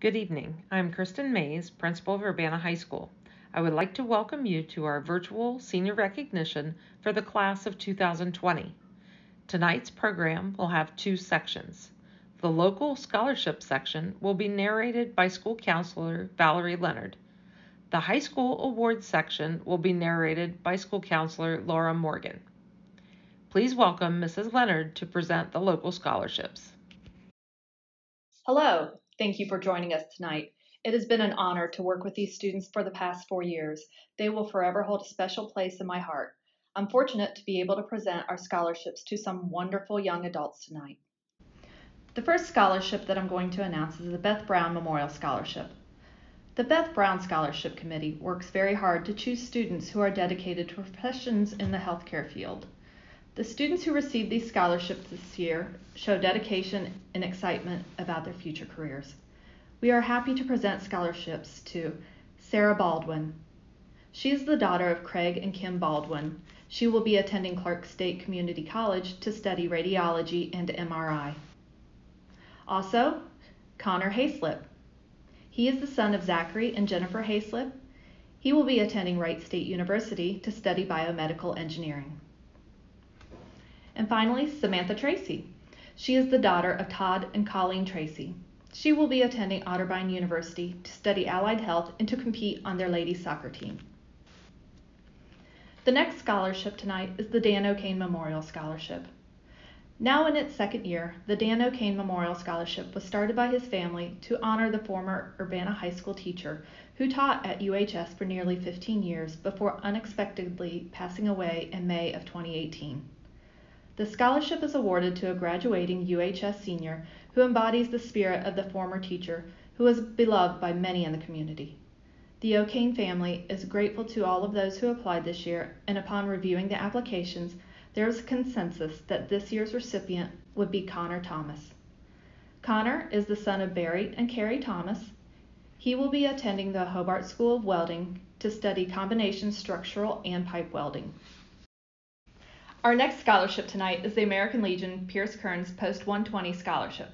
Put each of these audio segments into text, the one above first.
Good evening. I'm Kristen Mays, principal of Urbana High School. I would like to welcome you to our virtual senior recognition for the class of 2020. Tonight's program will have two sections. The local scholarship section will be narrated by school counselor Valerie Leonard. The high school awards section will be narrated by school counselor Laura Morgan. Please welcome Mrs. Leonard to present the local scholarships. Hello, thank you for joining us tonight. It has been an honor to work with these students for the past four years. They will forever hold a special place in my heart. I'm fortunate to be able to present our scholarships to some wonderful young adults tonight. The first scholarship that I'm going to announce is the Beth Brown Memorial Scholarship. The Beth Brown Scholarship Committee works very hard to choose students who are dedicated to professions in the healthcare field. The students who received these scholarships this year show dedication and excitement about their future careers. We are happy to present scholarships to Sarah Baldwin. She is the daughter of Craig and Kim Baldwin. She will be attending Clark State Community College to study radiology and MRI. Also, Connor Hayslip. He is the son of Zachary and Jennifer Hayslip. He will be attending Wright State University to study biomedical engineering. And finally, Samantha Tracy. She is the daughter of Todd and Colleen Tracy. She will be attending Otterbein University to study allied health and to compete on their ladies soccer team. The next scholarship tonight is the Dan O'Kane Memorial Scholarship. Now in its second year, the Dan O'Kane Memorial Scholarship was started by his family to honor the former Urbana High School teacher who taught at UHS for nearly 15 years before unexpectedly passing away in May of 2018. The scholarship is awarded to a graduating UHS senior who embodies the spirit of the former teacher who was beloved by many in the community. The O'Kane family is grateful to all of those who applied this year, and upon reviewing the applications, there was consensus that this year's recipient would be Connor Thomas. Connor is the son of Barry and Carrie Thomas. He will be attending the Hobart School of Welding to study combination structural and pipe welding. Our next scholarship tonight is the American Legion Pierce Kearns Post 120 Scholarship.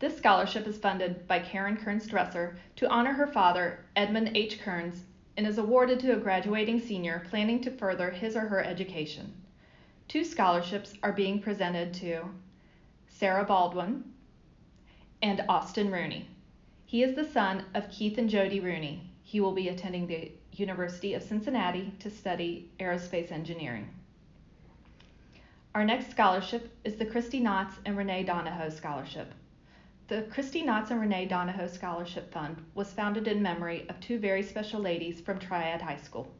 This scholarship is funded by Karen Kearns Dresser to honor her father, Edmund H. Kearns, and is awarded to a graduating senior planning to further his or her education. Two scholarships are being presented to Sarah Baldwin and Austin Rooney. He is the son of Keith and Jody Rooney. He will be attending the University of Cincinnati to study aerospace engineering. Our next scholarship is the Christy Knotts and Renee Donahoe Scholarship. The Christy Knotts and Renee Donahoe Scholarship Fund was founded in memory of two very special ladies from Triad High School.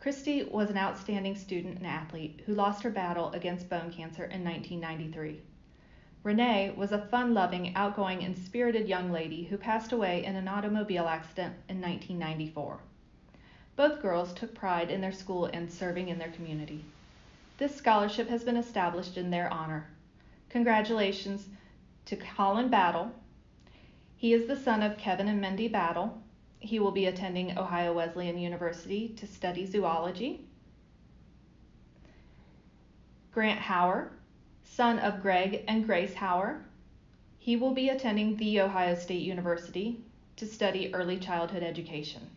Christy was an outstanding student and athlete who lost her battle against bone cancer in 1993. Renee was a fun loving, outgoing, and spirited young lady who passed away in an automobile accident in 1994. Both girls took pride in their school and serving in their community. This scholarship has been established in their honor. Congratulations to Colin Battle. He is the son of Kevin and Mindy Battle. He will be attending Ohio Wesleyan University to study zoology. Grant Hauer, son of Greg and Grace Hauer. He will be attending The Ohio State University to study early childhood education.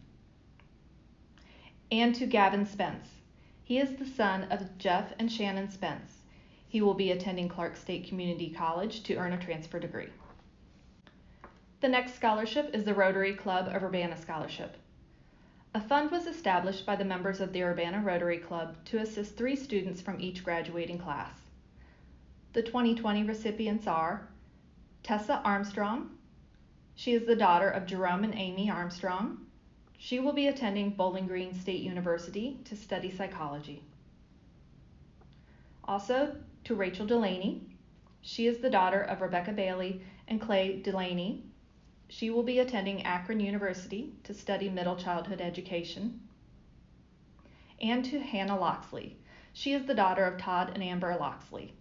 And to Gavin Spence. He is the son of Jeff and Shannon Spence. He will be attending Clark State Community College to earn a transfer degree. The next scholarship is the Rotary Club of Urbana Scholarship. A fund was established by the members of the Urbana Rotary Club to assist three students from each graduating class. The 2020 recipients are Tessa Armstrong. She is the daughter of Jerome and Amy Armstrong. She will be attending Bowling Green State University to study psychology. Also, to Rachel Delaney. She is the daughter of Rebecca Bailey and Clay Delaney. She will be attending Akron University to study middle childhood education. And to Hannah Loxley. She is the daughter of Todd and Amber Loxley.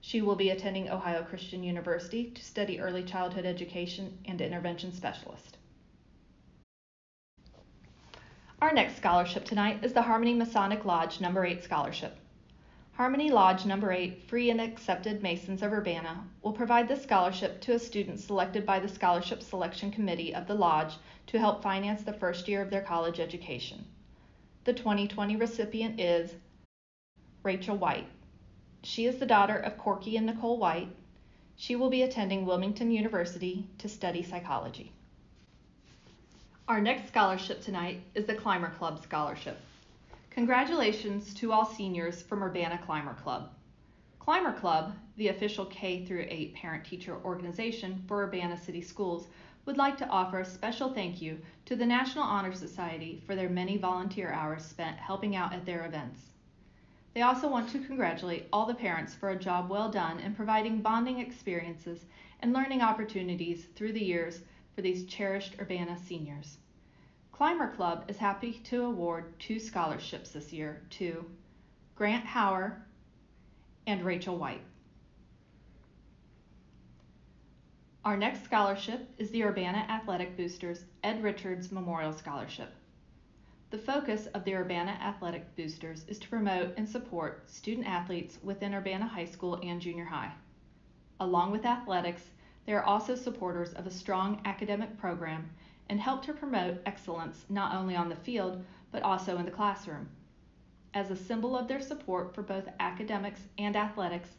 She will be attending Ohio Christian University to study early childhood education and intervention specialist. Our next scholarship tonight is the Harmony Masonic Lodge Number 8 Scholarship. Harmony Lodge Number 8 Free and Accepted Masons of Urbana will provide the scholarship to a student selected by the Scholarship Selection Committee of the Lodge to help finance the first year of their college education. The 2020 recipient is Rachel White. She is the daughter of Corky and Nicole White. She will be attending Wilmington University to study psychology. Our next scholarship tonight is the Climber Club Scholarship. Congratulations to all seniors from Urbana Climber Club. Climber Club, the official K through 8 parent-teacher organization for Urbana City Schools, would like to offer a special thank you to the National Honor Society for their many volunteer hours spent helping out at their events. They also want to congratulate all the parents for a job well done in providing bonding experiences and learning opportunities through the years for these cherished Urbana seniors. Climber Club is happy to award two scholarships this year to Grant Hauer and Rachel White. Our next scholarship is the Urbana Athletic Boosters Ed Richards Memorial Scholarship. The focus of the Urbana Athletic Boosters is to promote and support student athletes within Urbana High School and junior high. Along with athletics, they are also supporters of a strong academic program and helped her promote excellence not only on the field but also in the classroom. As a symbol of their support for both academics and athletics,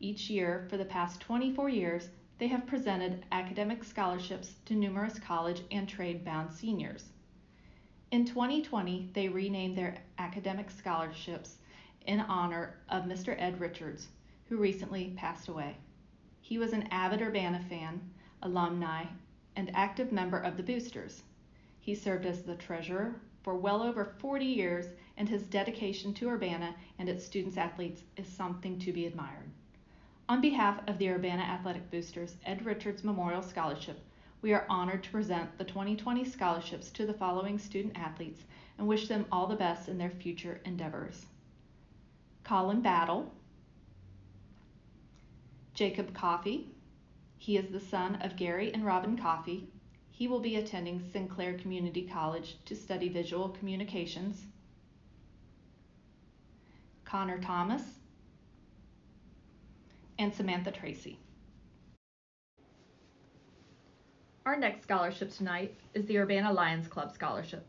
each year for the past 24 years, they have presented academic scholarships to numerous college and trade bound seniors. In 2020, they renamed their academic scholarships in honor of Mr. Ed Richards, who recently passed away. He was an avid Urbana fan, alumni, and active member of the Boosters. He served as the treasurer for well over 40 years, and his dedication to Urbana and its students athletes is something to be admired. On behalf of the Urbana Athletic Boosters Ed Richards Memorial Scholarship, we are honored to present the 2020 scholarships to the following student athletes and wish them all the best in their future endeavors. Colin Battle, Jacob Coffey, he is the son of Gary and Robin Coffey. He will be attending Sinclair Community College to study visual communications. Connor Thomas and Samantha Tracy. Our next scholarship tonight is the Urbana Lions Club Scholarship.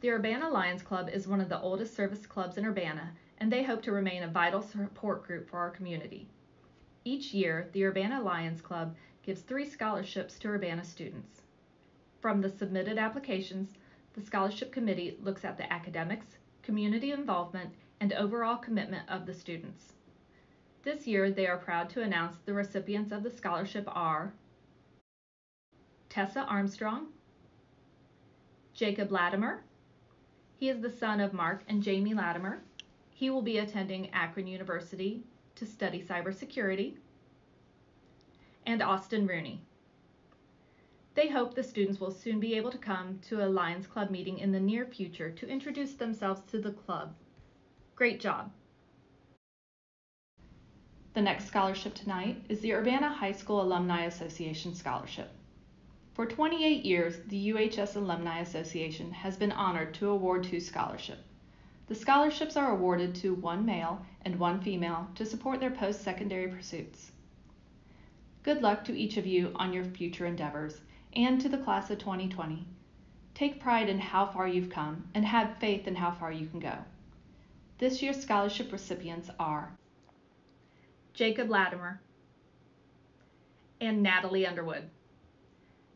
The Urbana Lions Club is one of the oldest service clubs in Urbana, and they hope to remain a vital support group for our community. Each year, the Urbana Lions Club gives three scholarships to Urbana students. From the submitted applications, the scholarship committee looks at the academics, community involvement, and overall commitment of the students. This year, they are proud to announce the recipients of the scholarship are Tessa Armstrong, Jacob Latimer. He is the son of Mark and Jamie Latimer. He will be attending Akron University to study cybersecurity, and Austin Rooney. They hope the students will soon be able to come to a Lions Club meeting in the near future to introduce themselves to the club. Great job! The next scholarship tonight is the Urbana High School Alumni Association Scholarship. For 28 years, the UHS Alumni Association has been honored to award two scholarships. The scholarships are awarded to one male and one female to support their post secondary pursuits. Good luck to each of you on your future endeavors and to the class of 2020. Take pride in how far you've come and have faith in how far you can go. This year's scholarship recipients are Jacob Latimer and Natalie Underwood.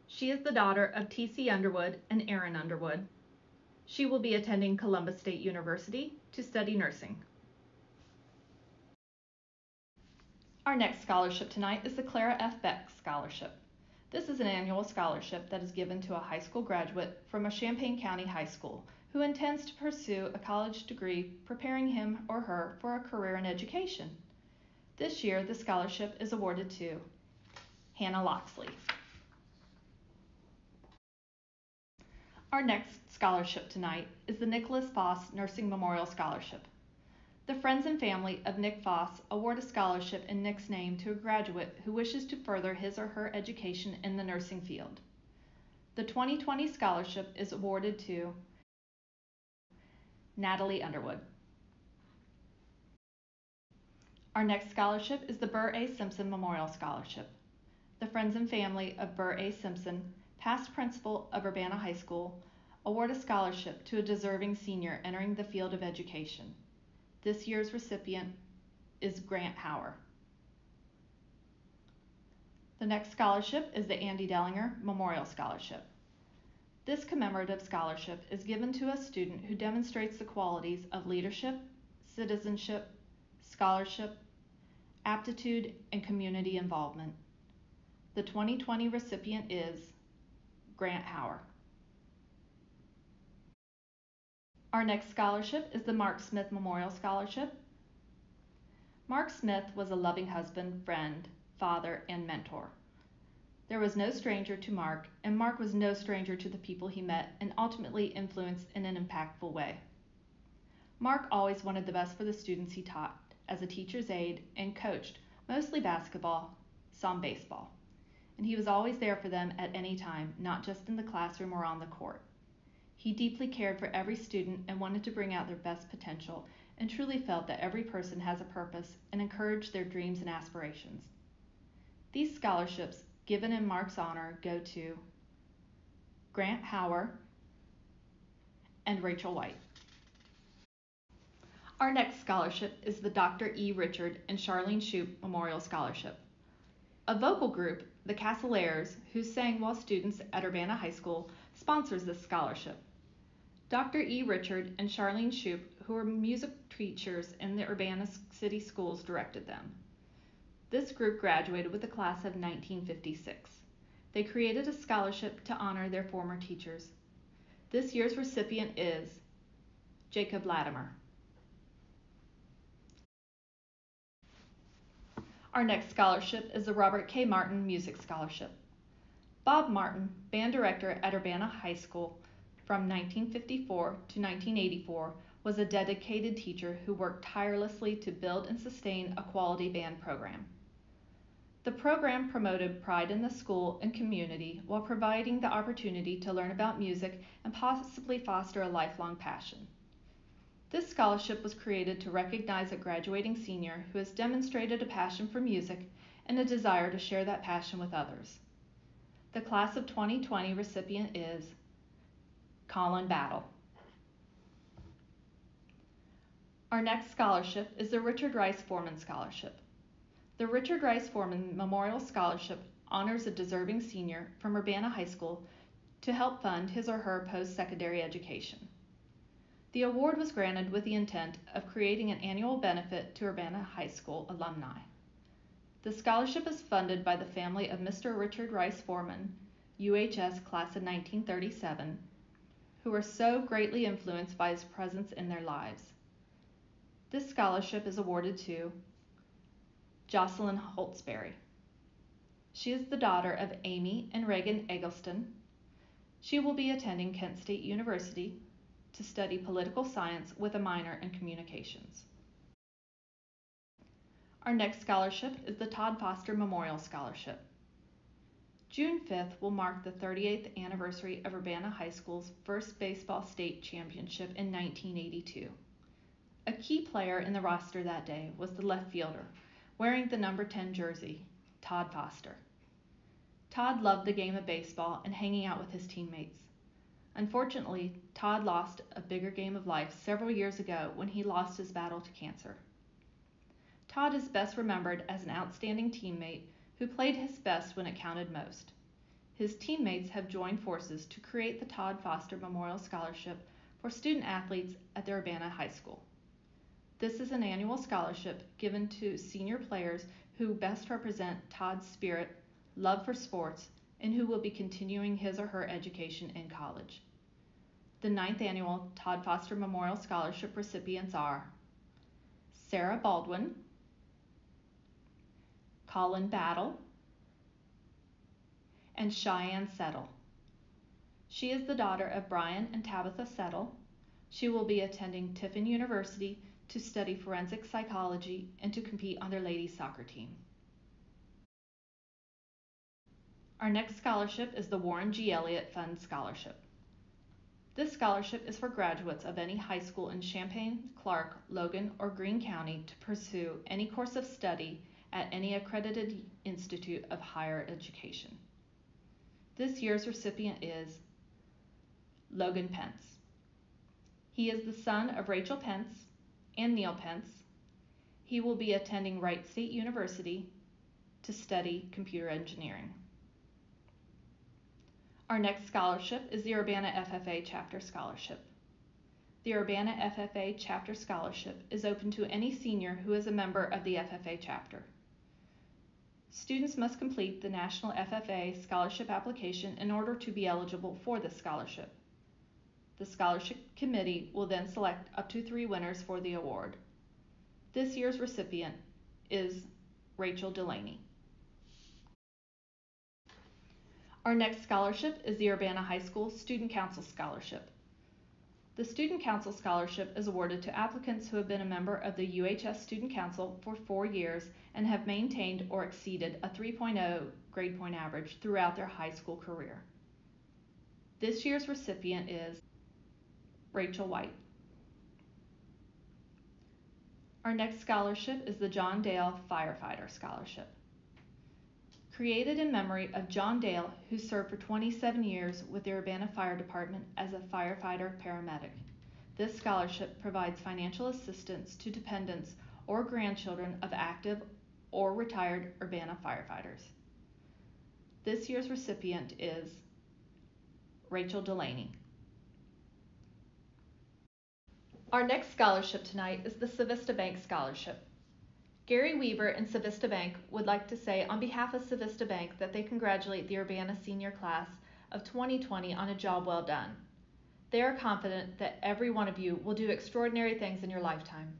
She is the daughter of T.C. Underwood and Aaron Underwood. She will be attending Columbus State University to study nursing. Our next scholarship tonight is the Clara F. Beck Scholarship. This is an annual scholarship that is given to a high school graduate from a Champaign County high school who intends to pursue a college degree preparing him or her for a career in education. This year, the scholarship is awarded to Hannah Loxley. Our next scholarship tonight is the Nicholas Foss Nursing Memorial Scholarship. The friends and family of Nick Foss award a scholarship in Nick's name to a graduate who wishes to further his or her education in the nursing field. The 2020 scholarship is awarded to Natalie Underwood. Our next scholarship is the Burr A. Simpson Memorial Scholarship. The friends and family of Burr A. Simpson, past principal of Urbana High School, award a scholarship to a deserving senior entering the field of education. This year's recipient is Grant Hauer. The next scholarship is the Andy Dellinger Memorial Scholarship. This commemorative scholarship is given to a student who demonstrates the qualities of leadership, citizenship, scholarship, aptitude, and community involvement. The 2020 recipient is Grant Hauer. Our next scholarship is the Mark Smith Memorial Scholarship. Mark Smith was a loving husband, friend, father, and mentor. There was no stranger to Mark, and Mark was no stranger to the people he met and ultimately influenced in an impactful way. Mark always wanted the best for the students he taught as a teacher's aide and coached mostly basketball, some baseball. And he was always there for them at any time, not just in the classroom or on the court. He deeply cared for every student and wanted to bring out their best potential and truly felt that every person has a purpose and encouraged their dreams and aspirations. These scholarships, given in Mark's honor, go to Grant Hauer and Rachel White. Our next scholarship is the Dr. E. Richard and Charlene Shoup Memorial Scholarship. A vocal group, the Castellers, who sang while students at Urbana High School, sponsors this scholarship. Dr. E. Richard and Charlene Shoup, who were music teachers in the Urbana City Schools, directed them. This group graduated with the class of 1956. They created a scholarship to honor their former teachers. This year's recipient is Jacob Latimer. Our next scholarship is the Robert K. Martin Music Scholarship. Bob Martin, band director at Urbana High School from 1954 to 1984, was a dedicated teacher who worked tirelessly to build and sustain a quality band program. The program promoted pride in the school and community while providing the opportunity to learn about music and possibly foster a lifelong passion. This scholarship was created to recognize a graduating senior who has demonstrated a passion for music and a desire to share that passion with others. The class of 2020 recipient is Colin Battle. Our next scholarship is the Richard Rice Foreman Scholarship. The Richard Rice Foreman Memorial Scholarship honors a deserving senior from Urbana High School to help fund his or her post secondary education. The award was granted with the intent of creating an annual benefit to Urbana High School alumni. The scholarship is funded by the family of Mr. Richard Rice Foreman, UHS class of 1937, who were so greatly influenced by his presence in their lives. This scholarship is awarded to Jocelyn Holtzberry. She is the daughter of Amy and Reagan Eggleston. She will be attending Kent State University to study political science with a minor in communications. Our next scholarship is the Todd Foster Memorial Scholarship. June 5th will mark the 38th anniversary of Urbana High School's first baseball state championship in 1982. A key player in the roster that day was the left fielder, wearing the number 10 jersey, Todd Foster. Todd loved the game of baseball and hanging out with his teammates. Unfortunately, Todd lost a bigger game of life several years ago when he lost his battle to cancer. Todd is best remembered as an outstanding teammate who played his best when it counted most. His teammates have joined forces to create the Todd Foster Memorial Scholarship for student athletes at the Urbana High School. This is an annual scholarship given to senior players who best represent Todd's spirit, love for sports, and who will be continuing his or her education in college. The ninth annual Todd Foster Memorial Scholarship recipients are Sarah Baldwin, Colin Battle, and Cheyenne Settle. She is the daughter of Brian and Tabitha Settle. She will be attending Tiffin University to study forensic psychology and to compete on their ladies soccer team. Our next scholarship is the Warren G. Elliott Fund Scholarship. This scholarship is for graduates of any high school in Champaign, Clark, Logan, or Greene County to pursue any course of study at any accredited institute of higher education. This year's recipient is Logan Pence. He is the son of Rachel Pence and Neil Pence. He will be attending Wright State University to study computer engineering. Our next scholarship is the Urbana FFA Chapter Scholarship. The Urbana FFA Chapter Scholarship is open to any senior who is a member of the FFA chapter. Students must complete the National FFA Scholarship application in order to be eligible for this scholarship. The scholarship committee will then select up to three winners for the award. This year's recipient is Rachel Delaney. Our next scholarship is the Urbana High School Student Council Scholarship. The Student Council Scholarship is awarded to applicants who have been a member of the UHS Student Council for four years and have maintained or exceeded a 3.0 grade point average throughout their high school career. This year's recipient is Rachel White. Our next scholarship is the John Dale Firefighter Scholarship. Created in memory of John Dale, who served for 27 years with the Urbana Fire Department as a firefighter paramedic. This scholarship provides financial assistance to dependents or grandchildren of active or retired Urbana firefighters. This year's recipient is Rachel Delaney. Our next scholarship tonight is the Civista Bank Scholarship. Gary Weaver and Civista Bank would like to say on behalf of Civista Bank that they congratulate the Urbana senior class of 2020 on a job well done. They are confident that every one of you will do extraordinary things in your lifetime.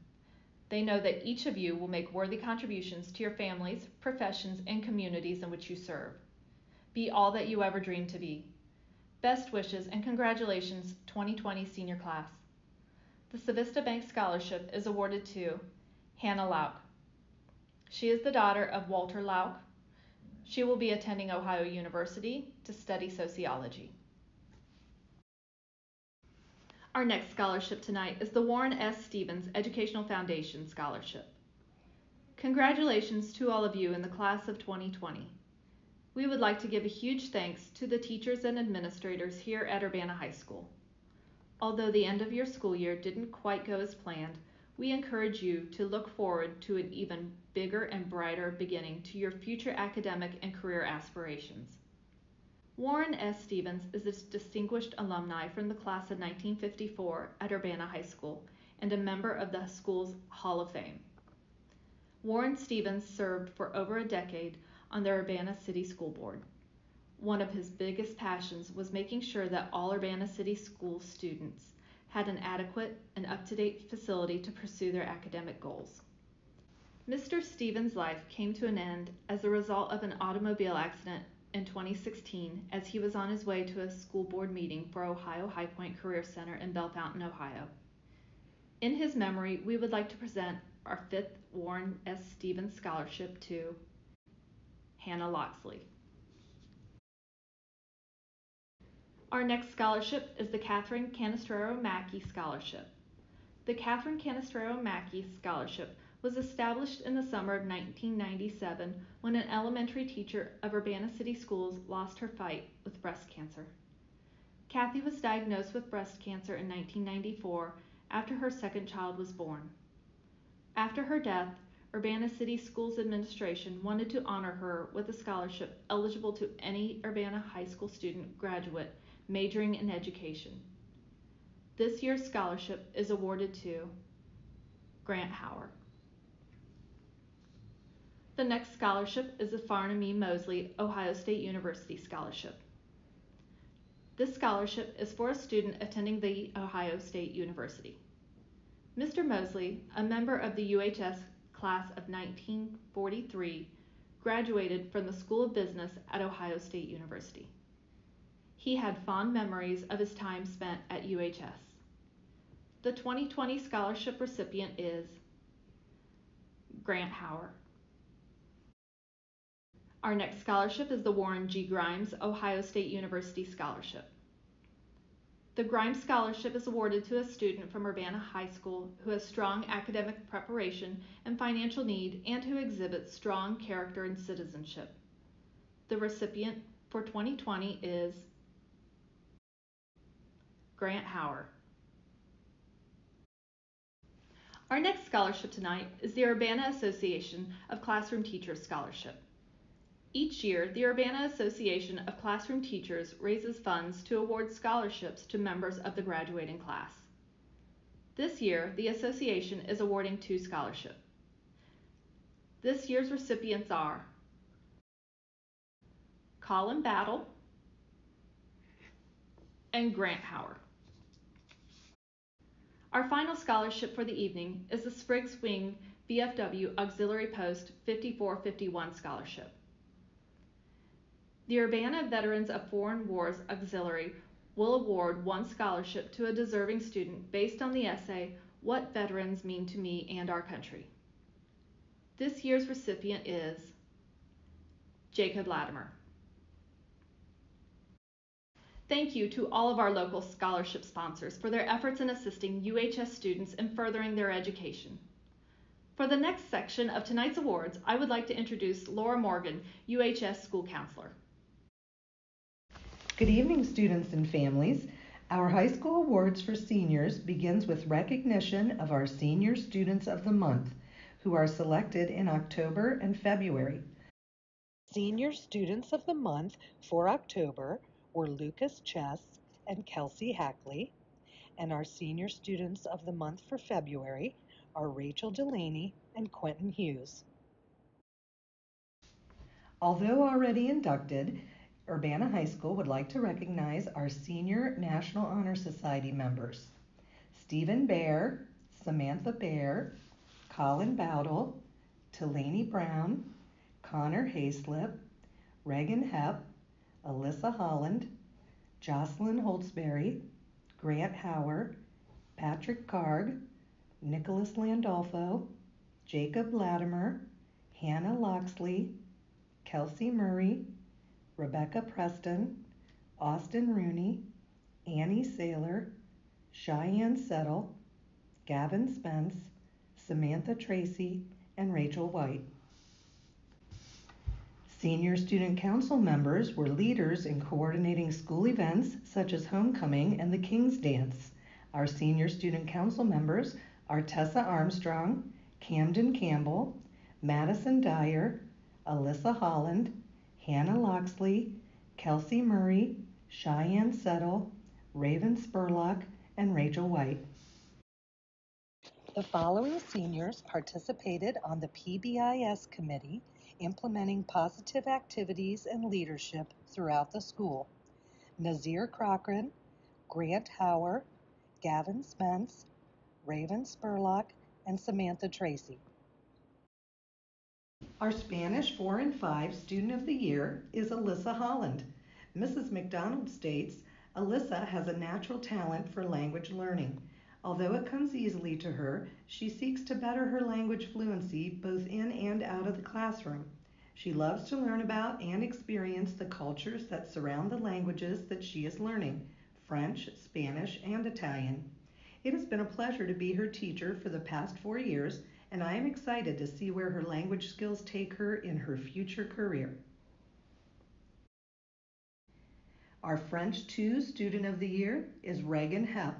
They know that each of you will make worthy contributions to your families, professions, and communities in which you serve. Be all that you ever dreamed to be. Best wishes and congratulations, 2020 senior class. The Civista Bank Scholarship is awarded to Hannah Lauk. She is the daughter of Walter Lauk. She will be attending Ohio University to study sociology. Our next scholarship tonight is the Warren S. Stevens Educational Foundation Scholarship. Congratulations to all of you in the class of 2020. We would like to give a huge thanks to the teachers and administrators here at Urbana High School. Although the end of your school year didn't quite go as planned, we encourage you to look forward to an even bigger and brighter beginning to your future academic and career aspirations. Warren S. Stevens is a distinguished alumni from the class of 1954 at Urbana High School and a member of the school's Hall of Fame. Warren Stevens served for over a decade on the Urbana City School Board. One of his biggest passions was making sure that all Urbana City School students had an adequate and up to date facility to pursue their academic goals. Mr. Stevens' life came to an end as a result of an automobile accident in 2016 as he was on his way to a school board meeting for Ohio High Point Career Center in Bellefontaine, Ohio. In his memory, we would like to present our fifth Warren S. Stevens Scholarship to Hannah Loxley. Our next scholarship is the Catherine Canestraro Mackey Scholarship. The Catherine Canestraro Mackey Scholarship was established in the summer of 1997 when an elementary teacher of Urbana City Schools lost her fight with breast cancer. Kathy was diagnosed with breast cancer in 1994 after her second child was born. After her death, Urbana City Schools Administration wanted to honor her with a scholarship eligible to any Urbana High School student graduate majoring in education. This year's scholarship is awarded to Grant Hauer. The next scholarship is the Farnham E. Mosley Ohio State University Scholarship. This scholarship is for a student attending the Ohio State University. Mr. Mosley, a member of the UHS class of 1943, graduated from the School of Business at Ohio State University. He had fond memories of his time spent at UHS. The 2020 scholarship recipient is Grant Hauer. Our next scholarship is the Warren G. Grimes Ohio State University Scholarship. The Grimes Scholarship is awarded to a student from Urbana High School who has strong academic preparation and financial need and who exhibits strong character and citizenship. The recipient for 2020 is Grant Hauer. Our next scholarship tonight is the Urbana Association of Classroom Teachers Scholarship. Each year, the Urbana Association of Classroom Teachers raises funds to award scholarships to members of the graduating class. This year, the association is awarding two scholarships. This year's recipients are Colin Battle and Grant Hauer. Our final scholarship for the evening is the Spriggs Wing VFW Auxiliary Post 5451 Scholarship. The Urbana Veterans of Foreign Wars Auxiliary will award one scholarship to a deserving student based on the essay, What Veterans Mean to Me and Our Country. This year's recipient is Jacob Latimer. Thank you to all of our local scholarship sponsors for their efforts in assisting UHS students in furthering their education. For the next section of tonight's awards, I would like to introduce Laura Morgan, UHS School Counselor. Good evening, students and families. Our high school awards for seniors begins with recognition of our Senior Students of the Month, who are selected in October and February. Senior Students of the Month for October were Lucas Chess and Kelsey Hackley, and our Senior Students of the Month for February are Rachel Delaney and Quentin Hughes. Although already inducted, Urbana High School would like to recognize our senior National Honor Society members Stephen Bear, Samantha Bear, Colin Bowdle, Delaney Brown, Connor Hayslip, Reagan Hepp, Alyssa Holland, Jocelyn Holtzberry, Grant Hauer, Patrick Karg, Nicholas Landolfo, Jacob Latimer, Hannah Loxley, Kelsey Murray, Rebecca Preston, Austin Rooney, Annie Saylor, Cheyenne Settle, Gavin Spence, Samantha Tracy, and Rachel White. Senior Student Council members were leaders in coordinating school events such as homecoming and the King's Dance. Our Senior Student Council members are Tessa Armstrong, Camden Campbell, Madison Dyer, Alyssa Holland, Hannah Loxley, Kelsey Murray, Cheyenne Settle, Raven Spurlock, and Rachel White. The following seniors participated on the PBIS committee implementing positive activities and leadership throughout the school. Nazir Cochran, Grant Hauer, Gavin Spence, Raven Spurlock, and Samantha Tracy. Our Spanish 4 and 5 Student of the Year is Alyssa Holland. Mrs. McDonald states, Alyssa has a natural talent for language learning. Although it comes easily to her, she seeks to better her language fluency both in and out of the classroom. She loves to learn about and experience the cultures that surround the languages that she is learning French, Spanish, and Italian. It has been a pleasure to be her teacher for the past four years, and I am excited to see where her language skills take her in her future career. Our French 2 Student of the Year is Reagan Hepp.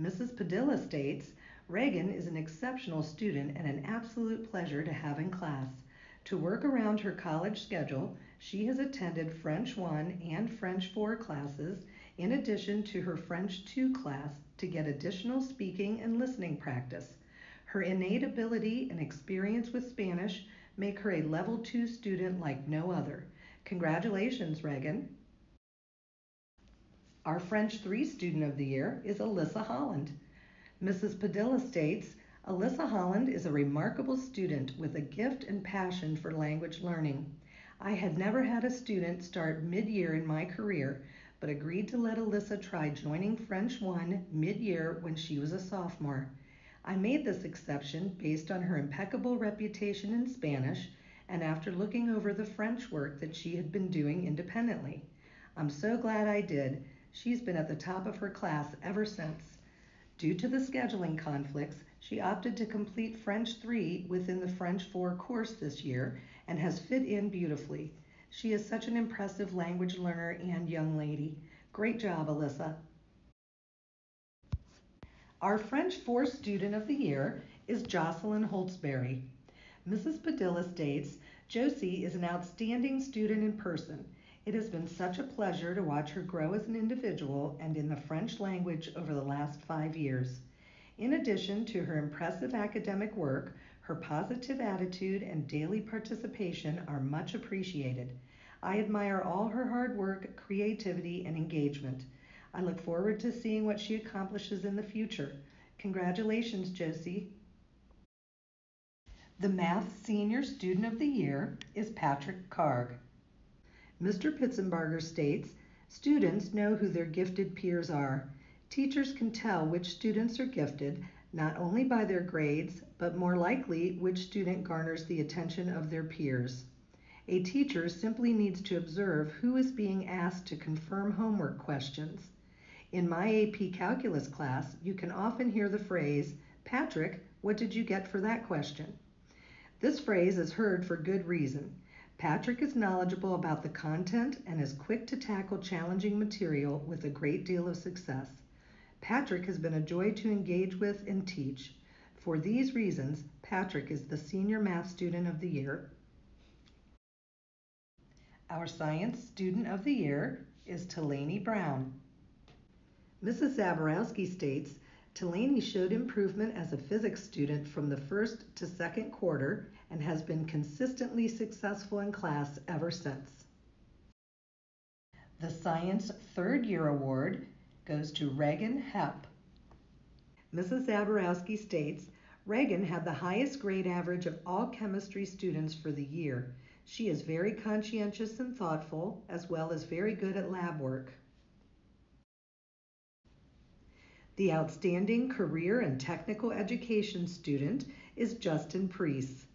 Mrs. Padilla states, Reagan is an exceptional student and an absolute pleasure to have in class. To work around her college schedule, she has attended French 1 and French 4 classes in addition to her French 2 class to get additional speaking and listening practice. Her innate ability and experience with Spanish make her a level 2 student like no other. Congratulations, Reagan. Our French 3 Student of the Year is Alyssa Holland. Mrs. Padilla states, Alyssa Holland is a remarkable student with a gift and passion for language learning. I had never had a student start mid-year in my career, but agreed to let Alyssa try joining French 1 mid-year when she was a sophomore. I made this exception based on her impeccable reputation in Spanish and after looking over the French work that she had been doing independently. I'm so glad I did. She's been at the top of her class ever since. Due to the scheduling conflicts, she opted to complete French 3 within the French 4 course this year and has fit in beautifully. She is such an impressive language learner and young lady. Great job, Alyssa. Our French 4 Student of the Year is Jocelyn Holtzberry. Mrs. Padilla states, Josie is an outstanding student in person. It has been such a pleasure to watch her grow as an individual and in the French language over the last five years. In addition to her impressive academic work, her positive attitude and daily participation are much appreciated. I admire all her hard work, creativity, and engagement. I look forward to seeing what she accomplishes in the future. Congratulations, Josie. The Math Senior Student of the Year is Patrick Karg. Mr. Pitzenbarger states, students know who their gifted peers are. Teachers can tell which students are gifted not only by their grades, but more likely which student garners the attention of their peers. A teacher simply needs to observe who is being asked to confirm homework questions. In my AP Calculus class, you can often hear the phrase, Patrick, what did you get for that question? This phrase is heard for good reason. Patrick is knowledgeable about the content and is quick to tackle challenging material with a great deal of success. Patrick has been a joy to engage with and teach. For these reasons, Patrick is the Senior Math Student of the Year. Our Science Student of the Year is Talani Brown. Mrs. Zaborowski states, Talani showed improvement as a physics student from the first to second quarter and has been consistently successful in class ever since. The Science Third Year Award goes to Reagan Hepp. Mrs. Zaborowski states, Reagan had the highest grade average of all chemistry students for the year. She is very conscientious and thoughtful, as well as very good at lab work. The outstanding career and technical education student is Justin Priest.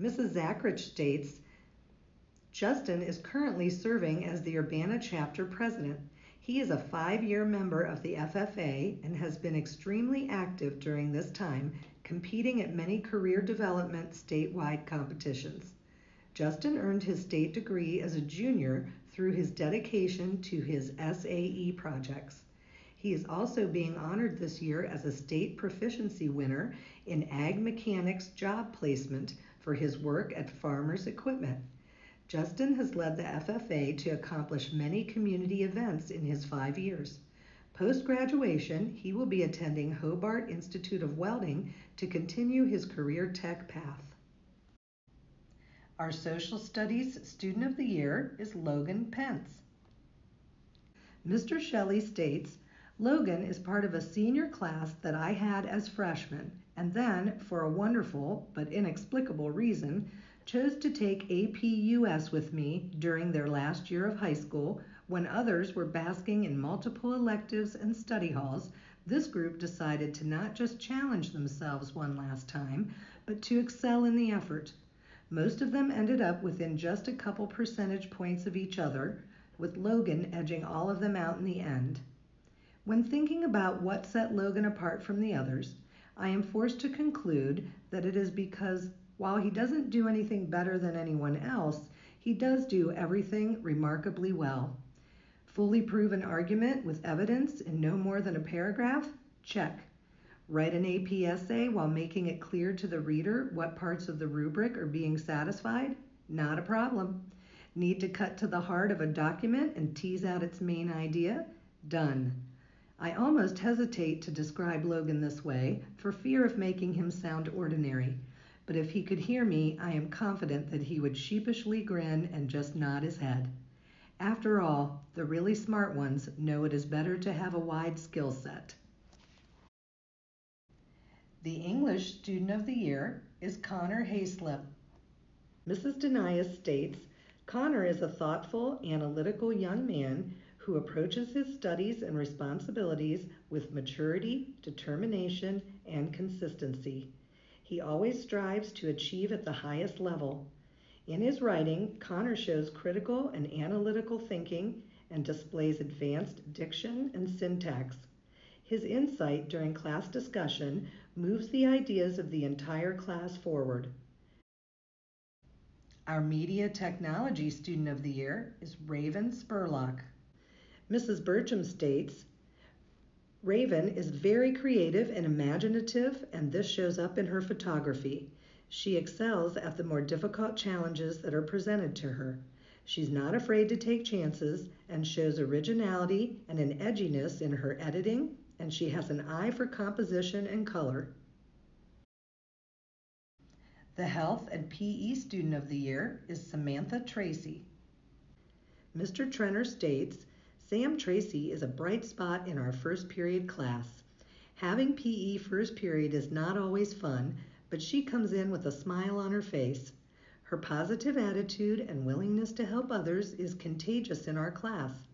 Mrs. Zachrich states, Justin is currently serving as the Urbana chapter president. He is a five year member of the FFA and has been extremely active during this time, competing at many career development statewide competitions. Justin earned his state degree as a junior through his dedication to his SAE projects. He is also being honored this year as a state proficiency winner in ag mechanics job placement for his work at Farmers Equipment. Justin has led the FFA to accomplish many community events in his five years. Post graduation, he will be attending Hobart Institute of Welding to continue his career tech path. Our Social Studies Student of the Year is Logan Pence. Mr. Shelley states Logan is part of a senior class that I had as freshman, and then, for a wonderful but inexplicable reason, chose to take AP US with me during their last year of high school when others were basking in multiple electives and study halls. This group decided to not just challenge themselves one last time, but to excel in the effort. Most of them ended up within just a couple percentage points of each other, with Logan edging all of them out in the end. When thinking about what set Logan apart from the others, I am forced to conclude that it is because while he doesn't do anything better than anyone else, he does do everything remarkably well. Fully prove an argument with evidence in no more than a paragraph? Check. Write an AP essay while making it clear to the reader what parts of the rubric are being satisfied? Not a problem. Need to cut to the heart of a document and tease out its main idea? Done. I almost hesitate to describe Logan this way for fear of making him sound ordinary, but if he could hear me, I am confident that he would sheepishly grin and just nod his head. After all, the really smart ones know it is better to have a wide skill set. The English Student of the Year is Connor Hayslip. Mrs. Denias states Connor is a thoughtful, analytical young man who approaches his studies and responsibilities with maturity, determination, and consistency. He always strives to achieve at the highest level. In his writing, Connor shows critical and analytical thinking and displays advanced diction and syntax. His insight during class discussion moves the ideas of the entire class forward. Our Media Technology Student of the Year is Raven Spurlock. Mrs. Burcham states, Raven is very creative and imaginative, and this shows up in her photography. She excels at the more difficult challenges that are presented to her. She's not afraid to take chances and shows originality and an edginess in her editing, and she has an eye for composition and color. The Health and PE Student of the Year is Samantha Tracy. Mr. Trenner states Sam Tracy is a bright spot in our first period class. Having PE first period is not always fun, but she comes in with a smile on her face. Her positive attitude and willingness to help others is contagious in our class.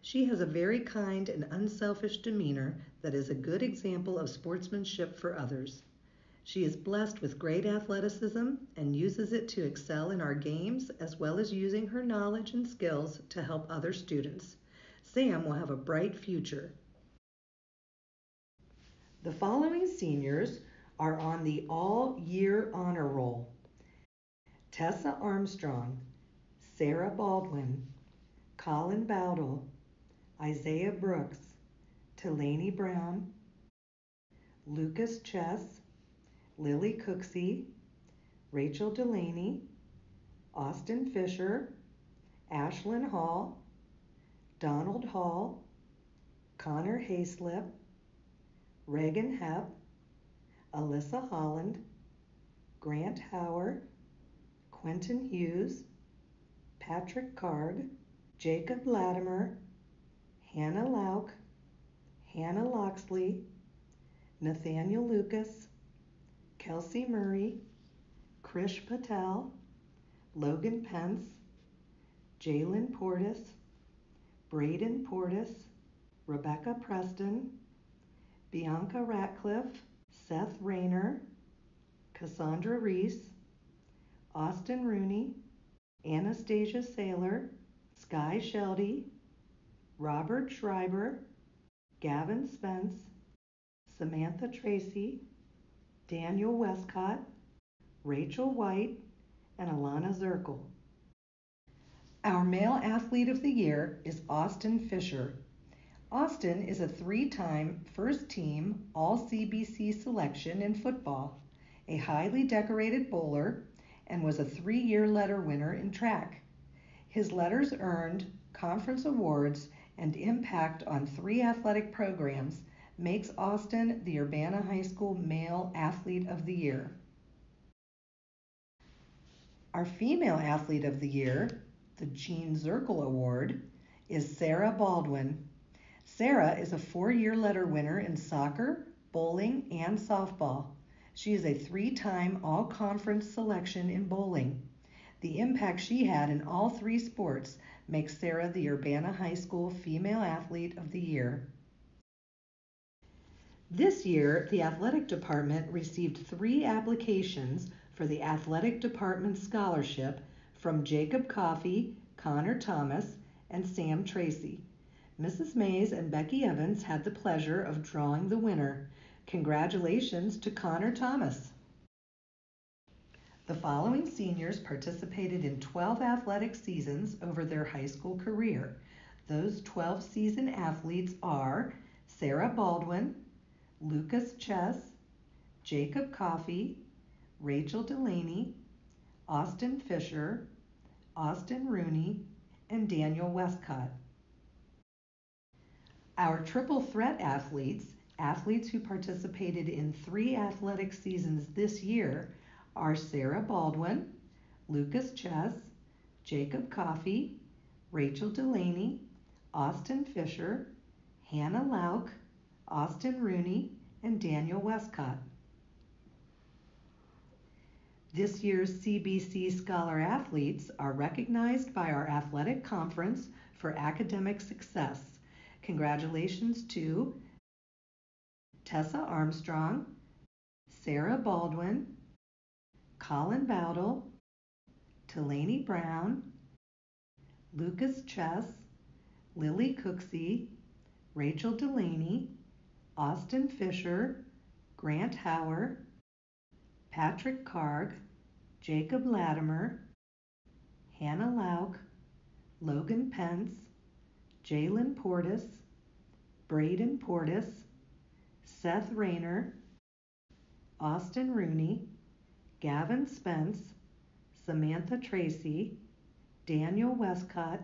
She has a very kind and unselfish demeanor that is a good example of sportsmanship for others. She is blessed with great athleticism and uses it to excel in our games as well as using her knowledge and skills to help other students. Sam will have a bright future. The following seniors are on the all year honor roll Tessa Armstrong, Sarah Baldwin, Colin Bowdle, Isaiah Brooks, Delaney Brown, Lucas Chess, Lily Cooksey, Rachel Delaney, Austin Fisher, Ashlyn Hall, Donald Hall, Connor Hayslip, Reagan Hepp, Alyssa Holland, Grant Howard, Quentin Hughes, Patrick Karg, Jacob Latimer, Hannah Lauk, Hannah Loxley, Nathaniel Lucas, Kelsey Murray, Krish Patel, Logan Pence, Jalen Portis, Braden Portis, Rebecca Preston, Bianca Ratcliffe, Seth Rayner, Cassandra Reese, Austin Rooney, Anastasia Saylor, Sky Sheldy, Robert Schreiber, Gavin Spence, Samantha Tracy, Daniel Westcott, Rachel White, and Alana Zirkel. Our male athlete of the year is Austin Fisher. Austin is a three time first team All CBC selection in football, a highly decorated bowler, and was a three year letter winner in track. His letters earned conference awards and impact on three athletic programs makes Austin the Urbana High School Male Athlete of the Year. Our Female Athlete of the Year the Jean Zirkel Award is Sarah Baldwin. Sarah is a four year letter winner in soccer, bowling, and softball. She is a three time all conference selection in bowling. The impact she had in all three sports makes Sarah the Urbana High School Female Athlete of the Year. This year, the athletic department received three applications for the athletic department scholarship from Jacob Coffey, Connor Thomas, and Sam Tracy. Mrs. Mays and Becky Evans had the pleasure of drawing the winner. Congratulations to Connor Thomas. The following seniors participated in 12 athletic seasons over their high school career. Those 12 season athletes are Sarah Baldwin, Lucas Chess, Jacob Coffey, Rachel Delaney, Austin Fisher, Austin Rooney, and Daniel Westcott. Our triple threat athletes, athletes who participated in three athletic seasons this year, are Sarah Baldwin, Lucas Chess, Jacob Coffey, Rachel Delaney, Austin Fisher, Hannah Lauk, Austin Rooney, and Daniel Westcott. This year's CBC Scholar Athletes are recognized by our athletic conference for academic success. Congratulations to Tessa Armstrong, Sarah Baldwin, Colin Bowdle, Delaney Brown, Lucas Chess, Lily Cooksey, Rachel Delaney, Austin Fisher, Grant Hauer, Patrick Karg, Jacob Latimer, Hannah Lauk, Logan Pence, Jalen Portis, Braden Portis, Seth Rayner, Austin Rooney, Gavin Spence, Samantha Tracy, Daniel Westcott,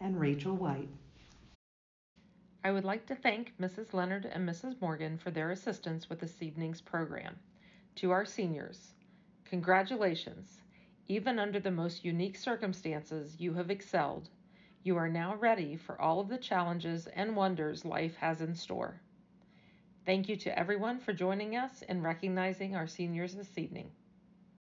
and Rachel White. I would like to thank Mrs. Leonard and Mrs. Morgan for their assistance with this evening's program. To our seniors, congratulations. Even under the most unique circumstances, you have excelled. You are now ready for all of the challenges and wonders life has in store. Thank you to everyone for joining us and recognizing our seniors this evening.